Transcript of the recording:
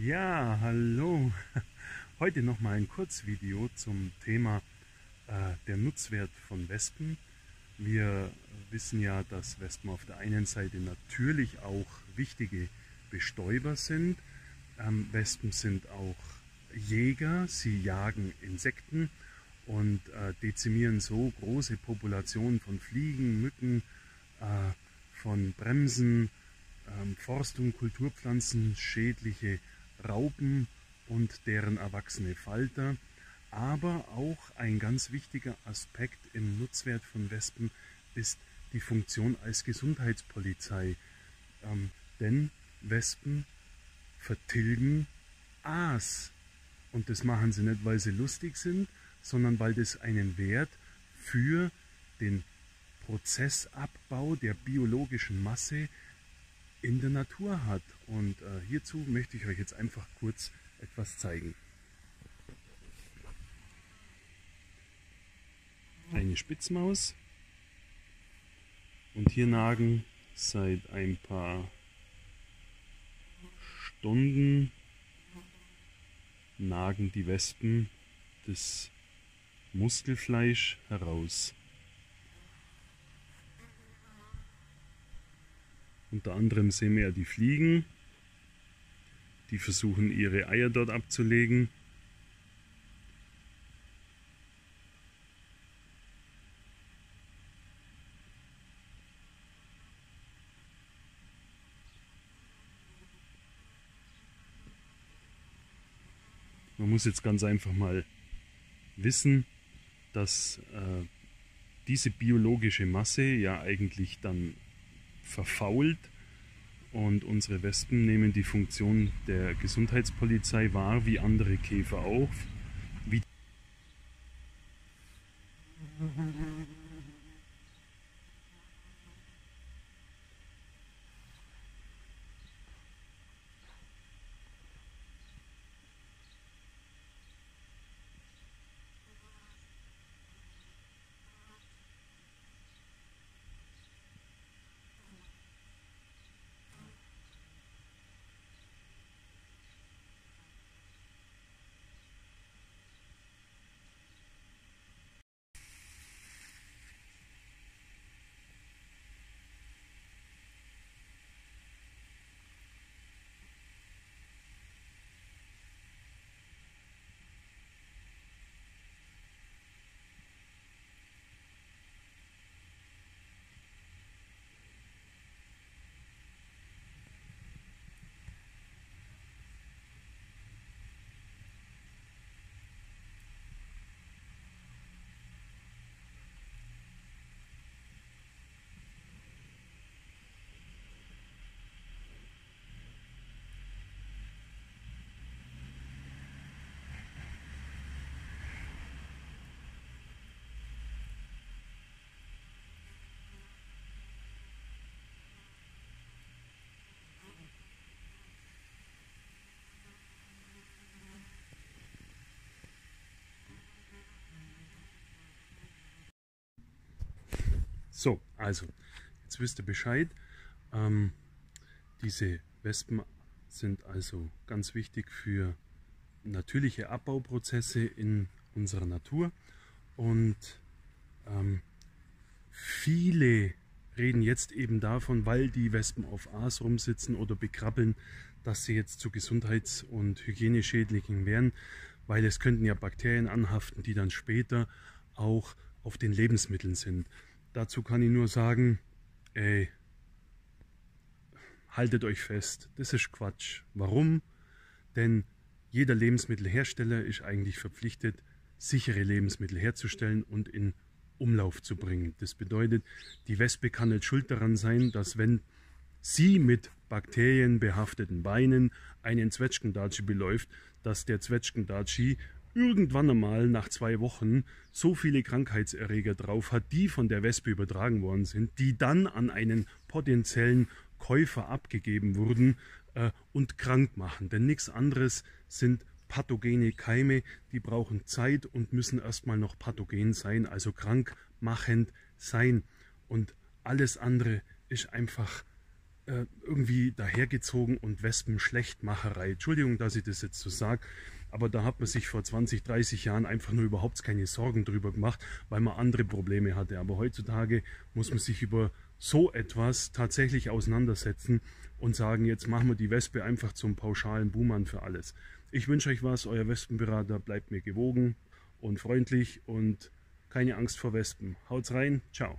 Ja, hallo. Heute noch mal ein Kurzvideo zum Thema äh, der Nutzwert von Wespen. Wir wissen ja, dass Wespen auf der einen Seite natürlich auch wichtige Bestäuber sind. Ähm, Wespen sind auch Jäger, sie jagen Insekten und äh, dezimieren so große Populationen von Fliegen, Mücken, äh, von Bremsen, ähm, Forst- und Kulturpflanzen, schädliche Raupen und deren erwachsene Falter. Aber auch ein ganz wichtiger Aspekt im Nutzwert von Wespen ist die Funktion als Gesundheitspolizei. Ähm, denn Wespen vertilgen Aas. Und das machen sie nicht, weil sie lustig sind, sondern weil das einen Wert für den Prozessabbau der biologischen Masse in der Natur hat. Und äh, hierzu möchte ich euch jetzt einfach kurz etwas zeigen. Eine Spitzmaus. Und hier nagen seit ein paar Stunden nagen die Wespen das Muskelfleisch heraus. Unter anderem sehen wir ja die Fliegen, die versuchen ihre Eier dort abzulegen. Man muss jetzt ganz einfach mal wissen, dass äh, diese biologische Masse ja eigentlich dann verfault und unsere Wespen nehmen die Funktion der Gesundheitspolizei wahr, wie andere Käfer auch. Wie So, also, jetzt wisst ihr Bescheid. Ähm, diese Wespen sind also ganz wichtig für natürliche Abbauprozesse in unserer Natur. Und ähm, viele reden jetzt eben davon, weil die Wespen auf Aas rumsitzen oder bekrabbeln, dass sie jetzt zu Gesundheits- und Hygieneschädlingen wären, weil es könnten ja Bakterien anhaften, die dann später auch auf den Lebensmitteln sind. Dazu kann ich nur sagen, ey, haltet euch fest, das ist Quatsch. Warum? Denn jeder Lebensmittelhersteller ist eigentlich verpflichtet, sichere Lebensmittel herzustellen und in Umlauf zu bringen. Das bedeutet, die Wespe kann nicht schuld daran sein, dass wenn sie mit bakterienbehafteten Beinen einen Zwetschgendatschi beläuft, dass der Zwetschgendatschi irgendwann einmal nach zwei Wochen so viele Krankheitserreger drauf hat, die von der Wespe übertragen worden sind, die dann an einen potenziellen Käufer abgegeben wurden äh, und krank machen. Denn nichts anderes sind pathogene Keime, die brauchen Zeit und müssen erstmal noch pathogen sein, also krankmachend sein. Und alles andere ist einfach äh, irgendwie dahergezogen und Wespen-Schlechtmacherei. Entschuldigung, dass ich das jetzt so sage, aber da hat man sich vor 20, 30 Jahren einfach nur überhaupt keine Sorgen drüber gemacht, weil man andere Probleme hatte. Aber heutzutage muss man sich über so etwas tatsächlich auseinandersetzen und sagen, jetzt machen wir die Wespe einfach zum pauschalen Buhmann für alles. Ich wünsche euch was, euer Wespenberater, bleibt mir gewogen und freundlich und keine Angst vor Wespen. Haut's rein, ciao.